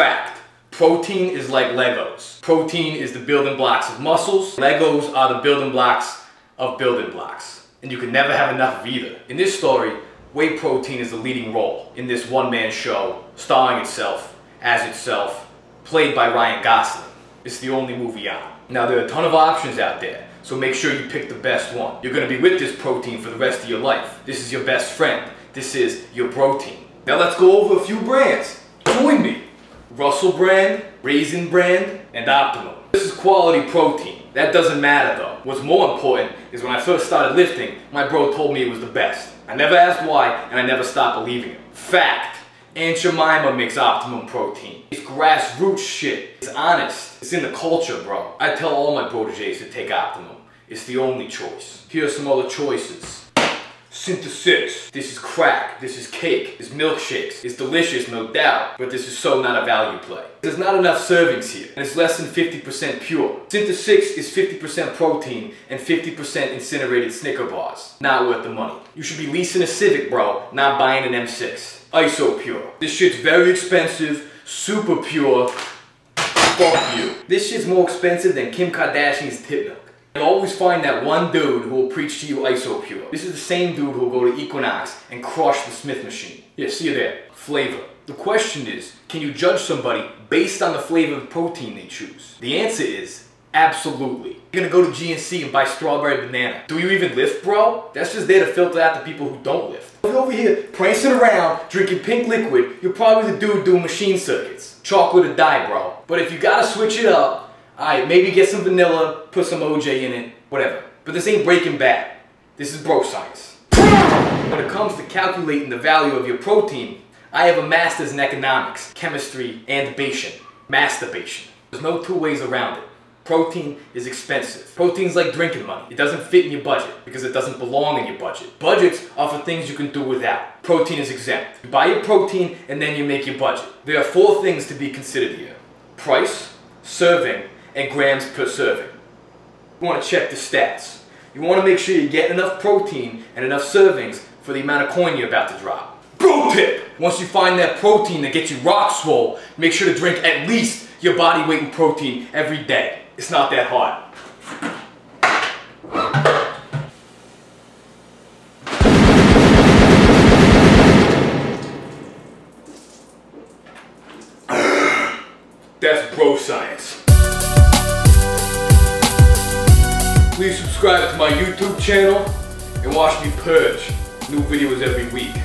Fact. Protein is like Legos. Protein is the building blocks of muscles. Legos are the building blocks of building blocks. And you can never have enough of either. In this story, whey protein is the leading role in this one-man show, starring itself as itself, played by Ryan Gosling. It's the only movie on. Now there are a ton of options out there, so make sure you pick the best one. You're gonna be with this protein for the rest of your life. This is your best friend. This is your protein. Now let's go over a few brands. Join me. Russell brand, Raisin brand, and Optimum. This is quality protein. That doesn't matter though. What's more important is when I first started lifting, my bro told me it was the best. I never asked why, and I never stopped believing him. Fact. Aunt Jemima makes optimum protein. It's grassroots shit. It's honest. It's in the culture, bro. I tell all my proteges to take optimum. It's the only choice. Here are some other choices. Syntha-6. This is crack. This is cake. This milkshakes. It's delicious, no doubt, but this is so not a value play. There's not enough servings here, and it's less than 50% pure. Syntha-6 is 50% protein and 50% incinerated Snicker bars. Not worth the money. You should be leasing a Civic, bro, not buying an M6. Isopure. This shit's very expensive, super pure. Fuck you. This shit's more expensive than Kim Kardashian's tip milk. You'll always find that one dude who will preach to you Isopure. This is the same dude who will go to Equinox and crush the Smith machine. Yeah, see you there. Flavor. The question is, can you judge somebody based on the flavor of protein they choose? The answer is, absolutely. You're gonna go to GNC and buy strawberry banana. Do you even lift, bro? That's just there to filter out the people who don't lift. If you're over here prancing around, drinking pink liquid, you're probably the dude doing machine circuits. Chocolate or die, bro. But if you gotta switch it up, Alright, maybe get some vanilla, put some OJ in it, whatever. But this ain't Breaking Bad. This is bro science. When it comes to calculating the value of your protein, I have a master's in economics, chemistry, and Bayesian. Masturbation. There's no two ways around it. Protein is expensive. Protein's like drinking money. It doesn't fit in your budget because it doesn't belong in your budget. Budgets are for things you can do without. Protein is exempt. You buy your protein and then you make your budget. There are four things to be considered here. Price, serving, and grams per serving. You want to check the stats. You want to make sure you get enough protein and enough servings for the amount of coin you're about to drop. Pro tip! Once you find that protein that gets you rock swole, make sure to drink at least your body weight in protein every day. It's not that hard. That's bro science. Please subscribe to my YouTube channel and watch me purge new videos every week.